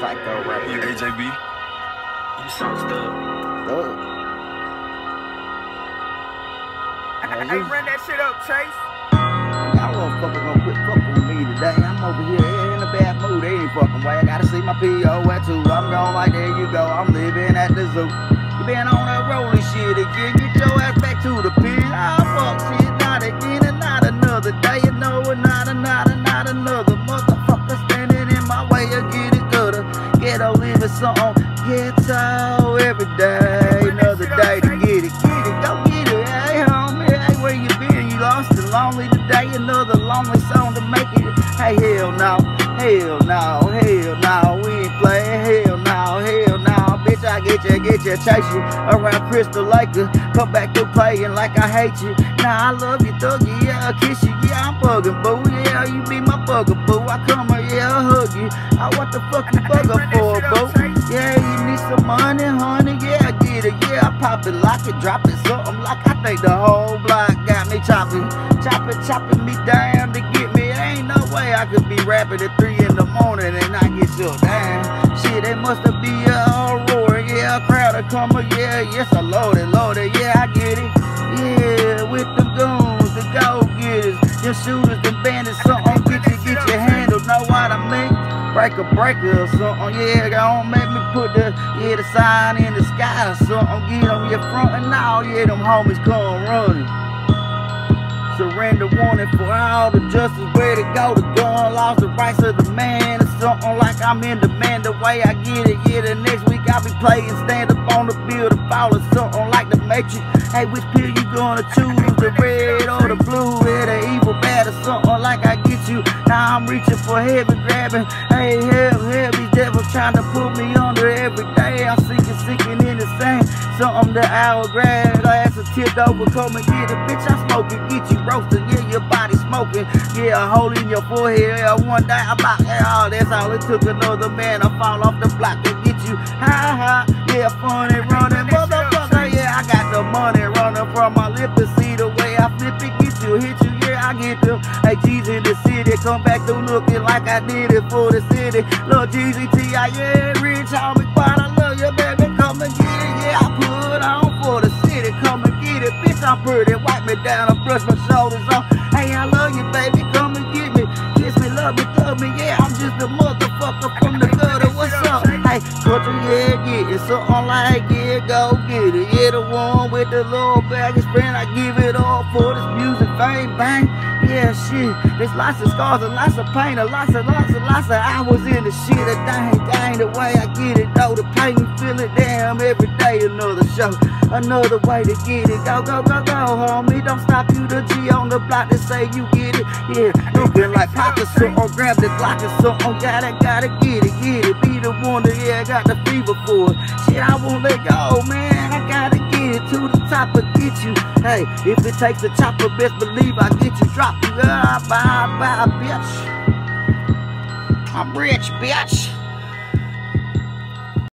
Psycho rapper. Yeah, AJB. You sauced up. Thug. Hey, run that shit up, Chase. Y'all motherfuckers gonna quit fucking with me today. I'm over here in a bad mood. They ain't fucking way. I gotta see my PO at two. I'm going like, there you go. I'm living at the zoo. You been on that rolling shit again. Get your ass back to the pen. Something. Ghetto every day. Another day to get it. Get it. Go get it. Hey, homie. Hey, where you been? You lost and lonely today. Another lonely song to make it. Hey, hell no. Hell no. Hell no. We ain't playing. Hell no. Hell no. Bitch, I get you, get you, chase you around Crystal Lake. Come back to playing like I hate you. Nah, I love you, thuggy. Yeah, I kiss you. Yeah, I'm bugging, boo. Yeah, you be my bugger, boo. I come here, yeah, I hug you. I what the fuck you bugger for, it, lock it, drop it, something like I think the whole block got me chopping, chopping, chopping me down to get me. Ain't no way I could be rapping at three in the morning and not get shut down. Shit, they must have be all roaring. Yeah, a crowd of coming. Yeah, yes, I load it, load it. Yeah, I get it. Yeah, with them goons, the go getters, them shooters, them bandits, something get you, get your handle. Know what I mean? Break a breaker or something. Yeah, don't make me put the yeah the sign in the sky or something. Get on your front and all. Yeah, them homies come running. Surrender warning for all the justice where to go. The gun lost the rights of the man. It's something like I'm in demand the way I get it. Yeah, the next week I'll be playing stand up on the field of fall or something like the Matrix. Hey, which pill you gonna choose? The red or the blue? Yeah, the evil bad or something like I get you. Now I'm reaching for heaven, grabbing. Hey, help, these devils trying to put me under every day. I'm sinking, sinking in the sand. Something that I will grab. Glass of tipped over, come and get it. Bitch, I smoke it, get you roasted. Yeah, your body smoking. Yeah, a hole in your forehead. Yeah, one day I'm out. Yeah, oh, that's all it took. Another man to fall off the block to get you. Ha ha. Yeah, funny running. G's in the city. Come back to looking like I did it for the city. Lil Jeezy T.I. Yeah, rich homie, Quan I love you, baby. Come and get it. Yeah, I put on for the city. Come and get it. Bitch, I'm pretty. Wipe me down and brush my shoulders off. Hey, I love you, baby. Come and get me. Kiss me, love me, thug me. Yeah, I'm just a motherfucker from the gutter. What's up? Hey, country, yeah, get it. Something like, yeah, go get it. Yeah, the one with the little baggage friend. Give it all for this music fame, bang. Yeah, shit. There's lots of scars and lots of pain and lots and lots and lots of hours in the shit. A dang, dang, the way I get it, though. The pain, feel it, damn, every day another show. Another way to get it. Go, go, go, go, homie. Don't stop you, the G on the block to say you get it. Yeah, looking like Papa, so or grab the Glock or something. Gotta, gotta get it, get it. Be the one that, yeah, got the fever for it. Shit, I won't let go, man. Hey, if it takes a chopper, best believe I get you. Drop you. Ah, bye, bye, bitch. I'm rich, bitch.